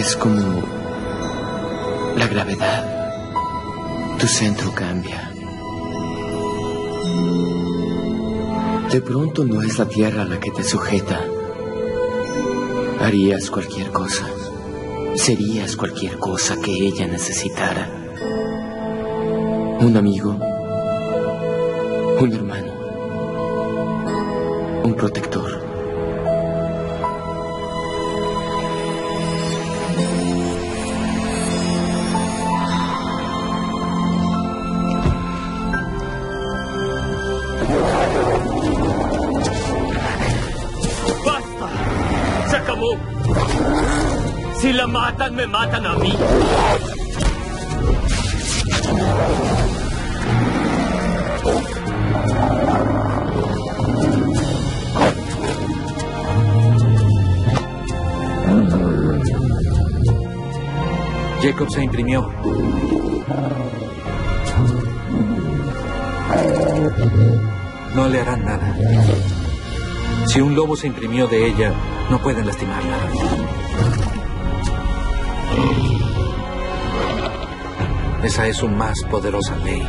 Es como la gravedad. Tu centro cambia. De pronto no es la Tierra la que te sujeta. Harías cualquier cosa. Serías cualquier cosa que ella necesitara. Un amigo. Un hermano. Un protector. Si la matan, me matan a mí. Jacob se imprimió. No le harán nada. Si un lobo se imprimió de ella, no pueden lastimarla. Esa es su más poderosa ley.